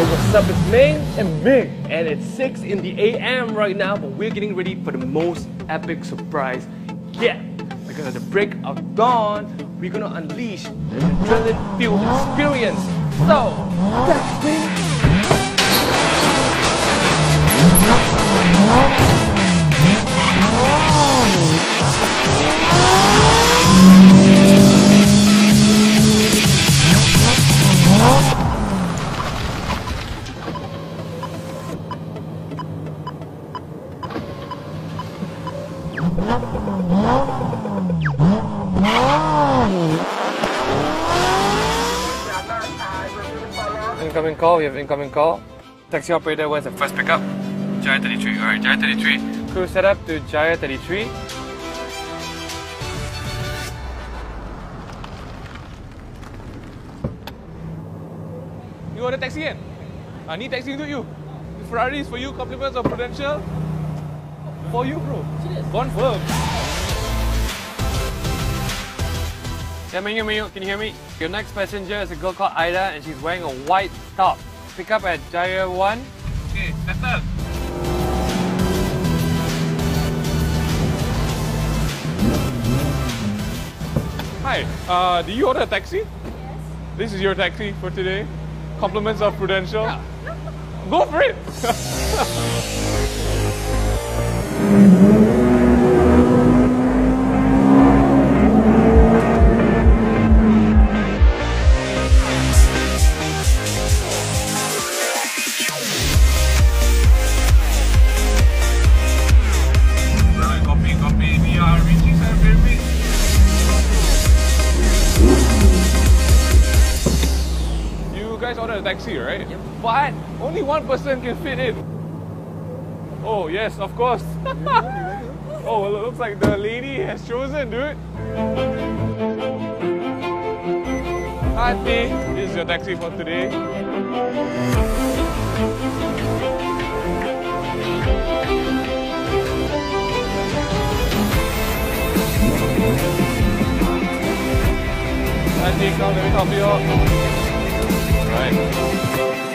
What's up, it's Ming and Mig, and it's 6 in the AM right now, but we're getting ready for the most epic surprise yet. Because at the break of dawn, we're gonna unleash the adrenaline filled experience. So, that's me. Incoming call, we have incoming call. Taxi operator, when's the first pickup? Jaya 33. Alright, Jaya 33. Crew set up to Jaya 33. You order taxi kan? I need taxi untuk you. Ferrari is for you, compliments of Prudential. For you bro. Confirm. Yeah, Mingyu, Mingyu, can you hear me? Your next passenger is a girl called Ida and she's wearing a white top. Pick up at Jaya 1. Okay, settle. Hi, uh, do you order a taxi? Yes. This is your taxi for today. Compliments of Prudential. Go for it. guys ordered a taxi, right? Yep. But only one person can fit in. Oh yes, of course. oh, well, it looks like the lady has chosen, dude. Hi, P. This is your taxi for today. Hi, Come, let me help you out. All right.